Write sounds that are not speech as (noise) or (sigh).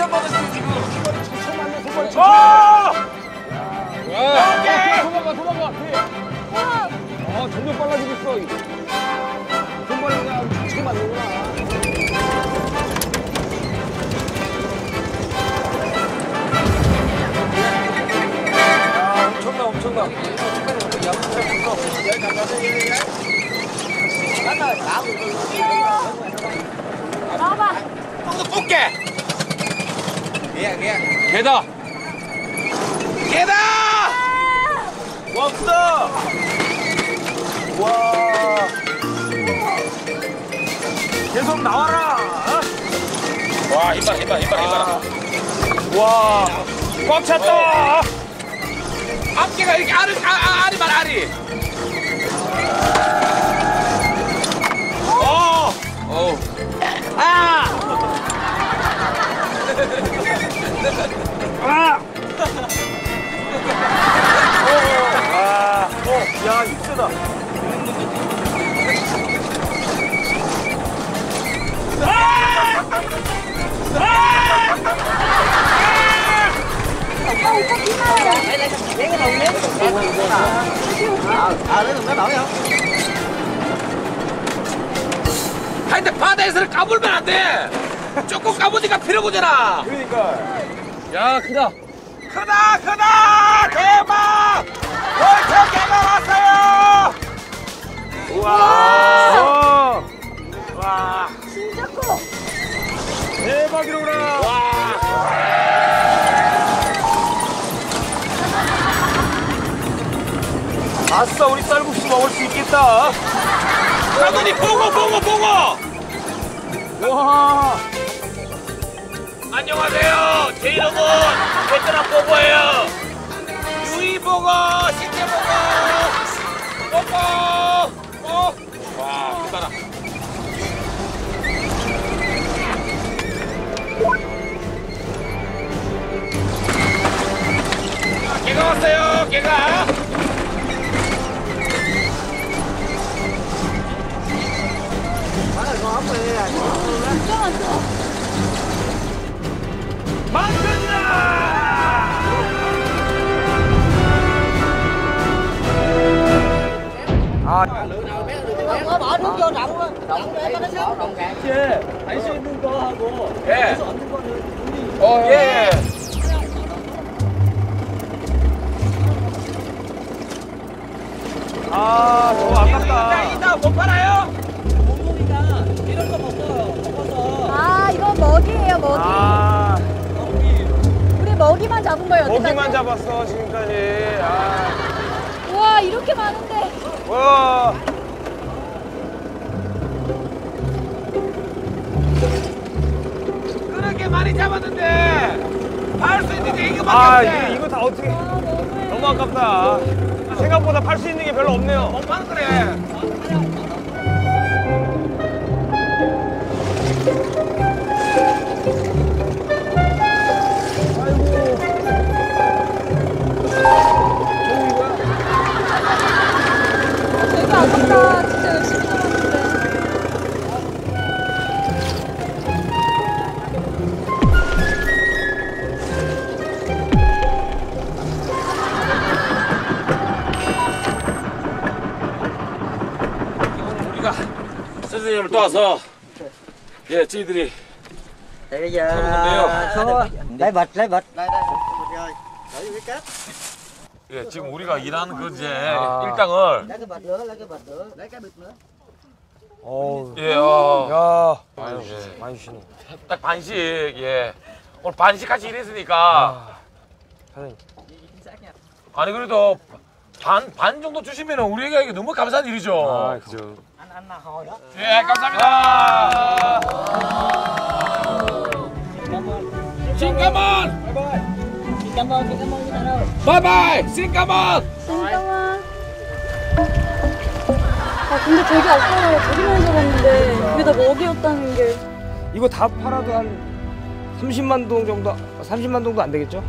잘한다고 칭찬 받았지 지금. 천만에 두 번째. 와! 오케이. 도망가 도망가. 돼. 아 점점 빨라지고 있어. 손발이 그냥 천천히 맞는구나. 야, 엄청나 엄청나. 나와봐. 형도 뽑게. 개다. 개다. 와 크다. 와. 계속 나와라. 어? 와 힘봐 힘봐 힘봐 힘봐. 와. 꽉 찼다. 앞개가 이렇게 알이 아, 아, 알이만 알이. 어. 어. 아. (laughs) 아. 아. 어. 야, 이쁘다. 하여튼 바다에서는 까불면 안 돼. 필요보잖아. 그러니까. 야, 크다. 크다, 크다! 대박! 월척 개가 왔어요! 우와! 와! 진짜 커. 대박이로구나. 와! 아싸, 우리 쌀국수 먹을 수 있겠다. 사돈이 보고, 보고, 보고! 와. 안녕하세요. 제 이름은 베트남 보고예요. 유이 보고, 신재 보고, 보고, 어. 와, 크다라. 아, 개가 왔어요, 개가. 진짜 많다. 만천이다! Có bỏ nước vô rộng luôn rộng để cho nó sống 할수 있는 거 하고 예. 없는 거는 어, 예, 예. 아 저거 아깝다. 이따 먹이만 잡은 거예요, 고기만. 잡았어 지금까지. 아. 우와, 이렇게 많은데. 와. 그렇게 많이 잡았는데 팔 수 있는 게 이거밖에 아 없네. 이거, 이거 다 어떻게? 아, 너무해. 너무 아깝다. 생각보다 팔 수 있는 게 별로 없네요. 못 파는 그래. 선생님을 도와서 예 저희들이 bây giờ Không số lấy bịch đây đây rồi để vô cái cát 예 지금 우리가 일하는 그 이제 아. 일당을 lấy cái bịch nữa lấy cái bịch nữa lấy cái bịch nữa 어우. 예, 어, 야. 많이 주시네. 예. 많이 주시네. 딱 반씩 예 오늘 반씩 같이 일했으니까 아. 사장님. 아니 그래도 반 반 정도 주시면 우리에게 너무 감사한 일이죠. 아 그죠. Hồi đó 예 감사합니다. đâu 바이바이 신까만. 잠깐만. 아, 근데 되게 아까워. 되게 많이 잡았는데. 그게 다 먹이였다는 게. 이거 다 팔아도 한 30만 동 정도, 30만 동도 안 되겠죠?